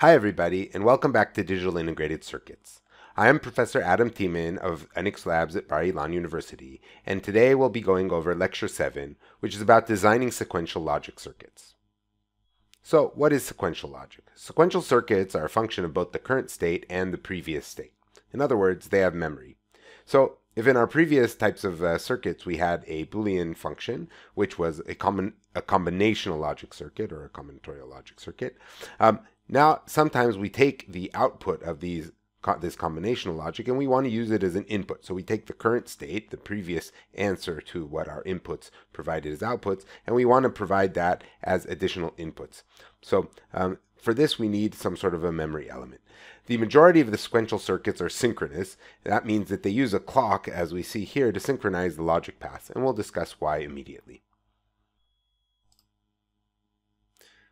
Hi everybody and welcome back to Digital Integrated Circuits. I am Professor Adam Teman of EnICS Labs at Bar Ilan University and today we'll be going over Lecture 7 which is about designing sequential logic circuits. So what is sequential logic? Sequential circuits are a function of both the current state and the previous state. In other words, they have memory. So if in our previous types of uh, circuits we had a Boolean function, which was a, common, a combinational logic circuit or a combinatorial logic circuit, um, now, sometimes we take the output of these this combinational logic and we want to use it as an input. So we take the current state, the previous answer to what our inputs provided as outputs, and we want to provide that as additional inputs. So um, for this, we need some sort of a memory element. The majority of the sequential circuits are synchronous. That means that they use a clock, as we see here, to synchronize the logic paths, and we'll discuss why immediately.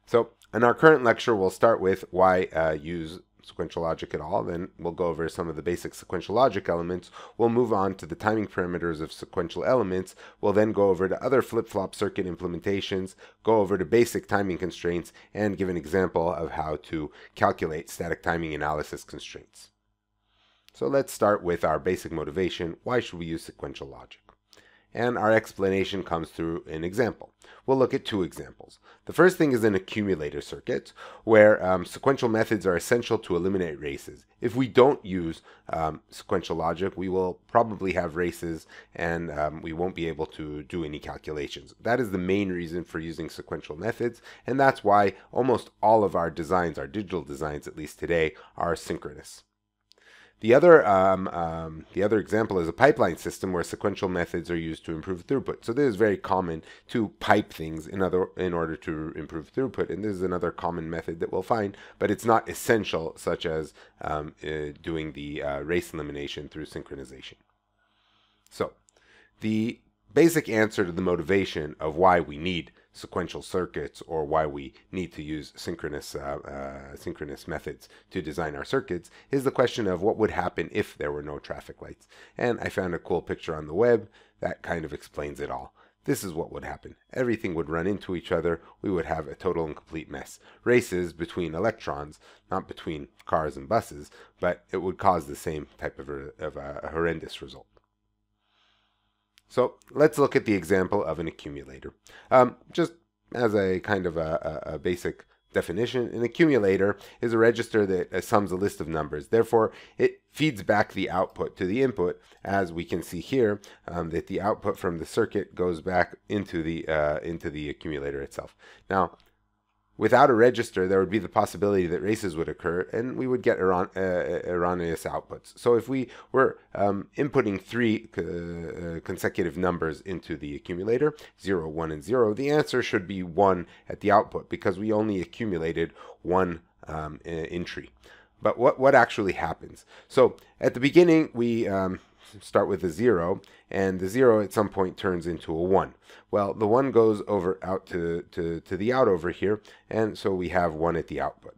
So in our current lecture, we'll start with why uh, use sequential logic at all. Then we'll go over some of the basic sequential logic elements. We'll move on to the timing parameters of sequential elements. We'll then go over to other flip-flop circuit implementations, go over to basic timing constraints, and give an example of how to calculate static timing analysis constraints. So let's start with our basic motivation. Why should we use sequential logic? And our explanation comes through an example. We'll look at two examples. The first thing is an accumulator circuit, where um, sequential methods are essential to eliminate races. If we don't use um, sequential logic, we will probably have races and um, we won't be able to do any calculations. That is the main reason for using sequential methods, and that's why almost all of our designs, our digital designs at least today, are synchronous. The other, um, um, the other example is a pipeline system where sequential methods are used to improve throughput. So this is very common to pipe things in, other, in order to improve throughput. And this is another common method that we'll find, but it's not essential, such as um, uh, doing the uh, race elimination through synchronization. So the basic answer to the motivation of why we need sequential circuits or why we need to use synchronous uh, uh, synchronous methods to design our circuits is the question of what would happen if there were no traffic lights. And I found a cool picture on the web that kind of explains it all. This is what would happen. Everything would run into each other. We would have a total and complete mess. Races between electrons, not between cars and buses, but it would cause the same type of a, of a horrendous result. So let's look at the example of an accumulator. Um, just as a kind of a, a, a, basic definition, an accumulator is a register that uh, sums a list of numbers. Therefore, it feeds back the output to the input, as we can see here, um, that the output from the circuit goes back into the uh, into the accumulator itself. Now, Without a register, there would be the possibility that races would occur and we would get erron uh, erroneous outputs. So if we were um, inputting three uh, consecutive numbers into the accumulator, 0, 1, and 0, the answer should be 1 at the output because we only accumulated one um, entry. But what, what actually happens? So at the beginning, we um, start with a 0, and the 0 at some point turns into a 1. Well, the 1 goes over out to, to, to the out over here, and so we have 1 at the output.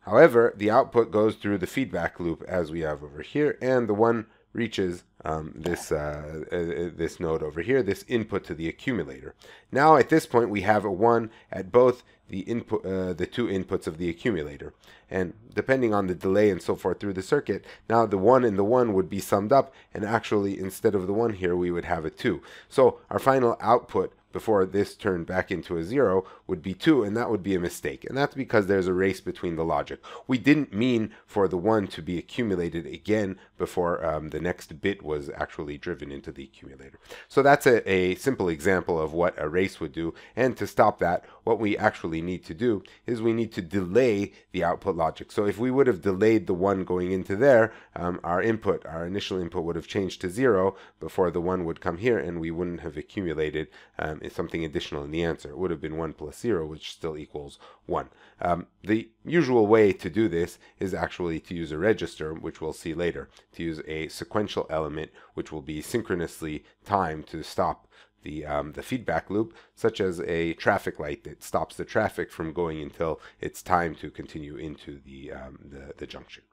However, the output goes through the feedback loop as we have over here, and the 1 reaches um, this uh, uh, this node over here, this input to the accumulator. Now at this point we have a 1 at both the input, uh, the two inputs of the accumulator. And depending on the delay and so forth through the circuit, now the 1 and the 1 would be summed up, and actually instead of the 1 here we would have a 2. So our final output before this turned back into a zero would be 2, and that would be a mistake. And that's because there's a race between the logic. We didn't mean for the 1 to be accumulated again before um, the next bit was actually driven into the accumulator. So that's a, a simple example of what a race would do. And to stop that, what we actually need to do is we need to delay the output logic. So if we would have delayed the 1 going into there, um, our input, our initial input would have changed to 0 before the 1 would come here, and we wouldn't have accumulated um, something additional in the answer. It would have been 1 plus 0, which still equals 1. Um, the usual way to do this is actually to use a register, which we'll see later, to use a sequential element, which will be synchronously timed to stop the, um, the feedback loop, such as a traffic light that stops the traffic from going until it's time to continue into the, um, the, the junction.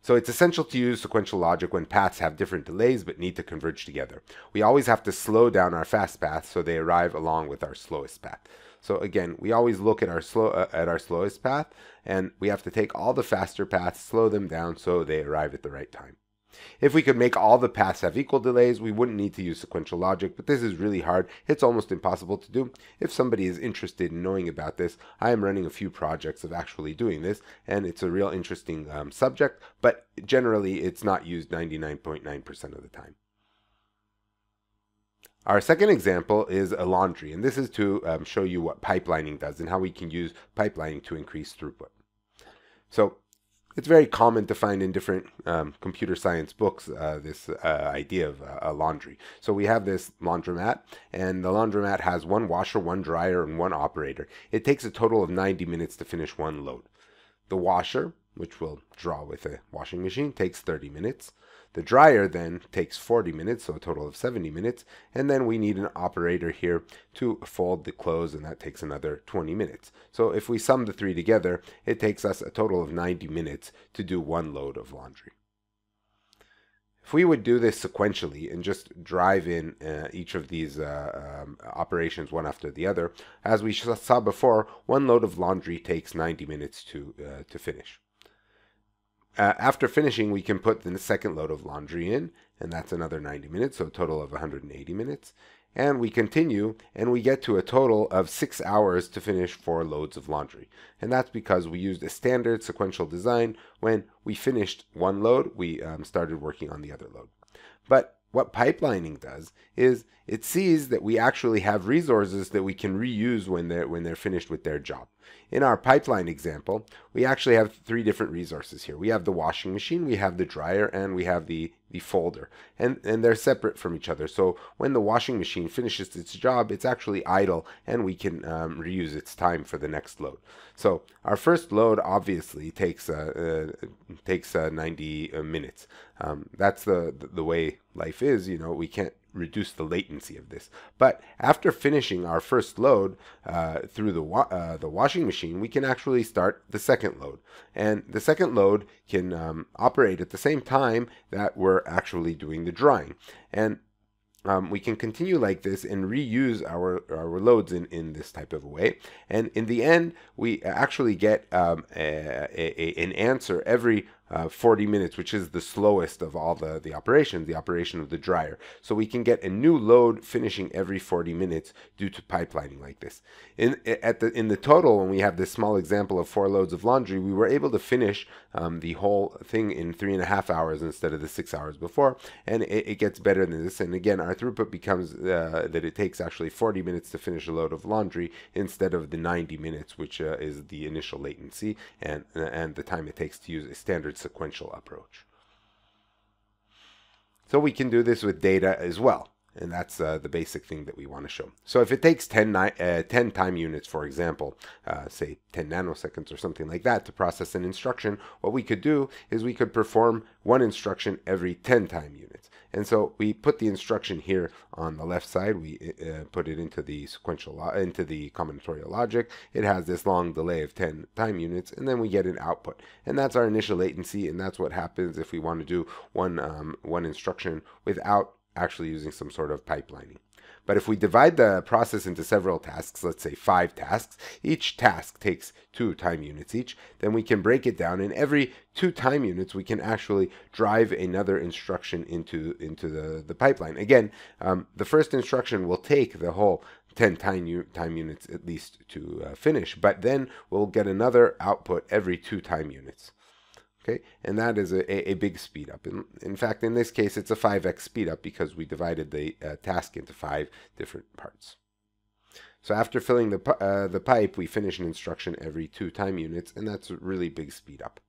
So it's essential to use sequential logic when paths have different delays but need to converge together. We always have to slow down our fast paths so they arrive along with our slowest path. So again, we always look at our slow uh, at our slowest path, and we have to take all the faster paths, slow them down so they arrive at the right time. If we could make all the paths have equal delays, we wouldn't need to use sequential logic, but this is really hard. It's almost impossible to do. If somebody is interested in knowing about this, I am running a few projects of actually doing this, and it's a real interesting um, subject, but generally it's not used 99.9% .9 of the time. Our second example is a laundry, and this is to um, show you what pipelining does and how we can use pipelining to increase throughput. So it's very common to find in different um, computer science books uh, this uh, idea of uh, a laundry. So we have this laundromat, and the laundromat has one washer, one dryer, and one operator. It takes a total of 90 minutes to finish one load. The washer, which will draw with a washing machine, takes 30 minutes. The dryer then takes 40 minutes, so a total of 70 minutes, and then we need an operator here to fold the clothes, and that takes another 20 minutes. So if we sum the three together, it takes us a total of 90 minutes to do one load of laundry. If we would do this sequentially and just drive in uh, each of these uh, um, operations one after the other, as we saw before, one load of laundry takes 90 minutes to, uh, to finish. Uh, after finishing, we can put the second load of laundry in, and that's another 90 minutes, so a total of 180 minutes. And we continue, and we get to a total of six hours to finish four loads of laundry. And that's because we used a standard sequential design. When we finished one load, we um, started working on the other load. But what pipelining does is it sees that we actually have resources that we can reuse when they're when they're finished with their job. In our pipeline example, we actually have three different resources here. We have the washing machine, we have the dryer, and we have the, the folder. And, and they're separate from each other. So when the washing machine finishes its job, it's actually idle and we can um, reuse its time for the next load. So our first load obviously takes uh, uh, takes uh, 90 uh, minutes. Um, that's the, the way life is. You know, we can't reduce the latency of this. But after finishing our first load uh, through the, wa uh, the washing machine, we can actually start the second load. And the second load can um, operate at the same time that we're actually doing the drying. And um, we can continue like this and reuse our, our loads in, in this type of a way. And in the end, we actually get um, a, a, an answer every uh, 40 minutes, which is the slowest of all the, the operations, the operation of the dryer. So we can get a new load finishing every 40 minutes due to pipelining like this. In, at the, in the total, when we have this small example of four loads of laundry, we were able to finish um, the whole thing in three and a half hours instead of the six hours before. And it, it gets better than this. And again, our throughput becomes uh, that it takes actually 40 minutes to finish a load of laundry instead of the 90 minutes, which uh, is the initial latency and, and the time it takes to use a standard sequential approach. So we can do this with data as well. And that's uh, the basic thing that we want to show. So if it takes 10, uh, 10 time units, for example, uh, say 10 nanoseconds or something like that to process an instruction, what we could do is we could perform one instruction every 10 time units. And so we put the instruction here on the left side. We uh, put it into the sequential, into the combinatorial logic. It has this long delay of 10 time units, and then we get an output. And that's our initial latency, and that's what happens if we want to do one, um, one instruction without actually using some sort of pipelining. But if we divide the process into several tasks, let's say five tasks, each task takes two time units each, then we can break it down and every two time units we can actually drive another instruction into, into the, the pipeline. Again, um, the first instruction will take the whole 10 time, time units at least to uh, finish, but then we'll get another output every two time units. Okay, and that is a, a, big speed up. In, in fact, in this case, it's a 5x speed up because we divided the uh, task into five different parts. So after filling the, uh, the pipe, we finish an instruction every two time units, and that's a really big speed up.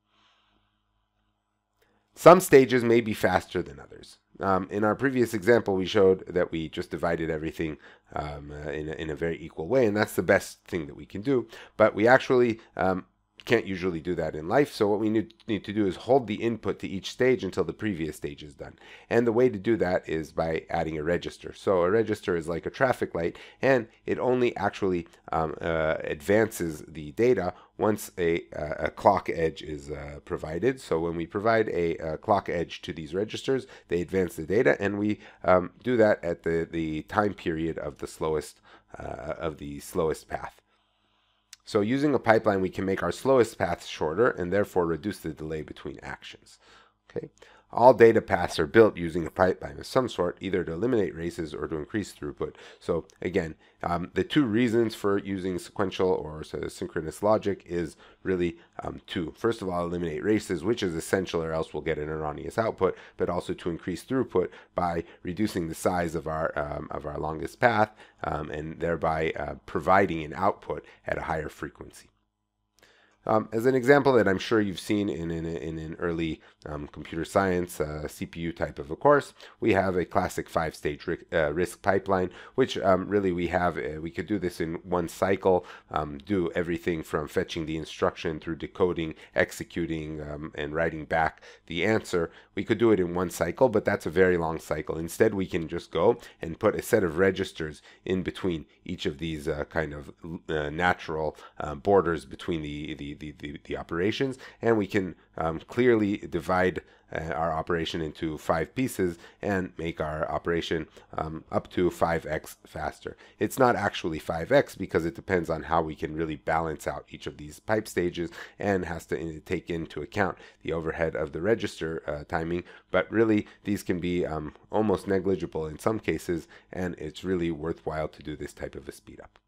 Some stages may be faster than others. Um, in our previous example, we showed that we just divided everything um, uh, in, a, in a very equal way, and that's the best thing that we can do. But we actually um, can't usually do that in life. So what we need, need to do is hold the input to each stage until the previous stage is done. And the way to do that is by adding a register. So a register is like a traffic light and it only actually um, uh, advances the data once a, uh, a clock edge is uh, provided. So when we provide a, a, clock edge to these registers, they advance the data and we um, do that at the, the time period of the slowest uh, of the slowest path. So using a pipeline, we can make our slowest paths shorter and therefore reduce the delay between actions. Okay. All data paths are built using a pipeline of some sort, either to eliminate races or to increase throughput. So again, um, the two reasons for using sequential or synchronous logic is really um, two. First of all, eliminate races, which is essential or else we'll get an erroneous output, but also to increase throughput by reducing the size of our, um, of our longest path um, and thereby uh, providing an output at a higher frequency. Um, as an example that I'm sure you've seen in, in, in an early um, computer science uh, CPU type of a course, we have a classic five-stage uh, RISC pipeline, which um, really we have, uh, we could do this in one cycle, um, do everything from fetching the instruction through decoding, executing, um, and writing back the answer. We could do it in one cycle, but that's a very long cycle. Instead, we can just go and put a set of registers in between each of these uh, kind of uh, natural uh, borders between the, the, the the, the, operations, and we can um, clearly divide uh, our operation into five pieces and make our operation um, up to 5x faster. It's not actually 5x because it depends on how we can really balance out each of these pipe stages and has to in take into account the overhead of the register uh, timing. But really, these can be um, almost negligible in some cases, and it's really worthwhile to do this type of a speed up.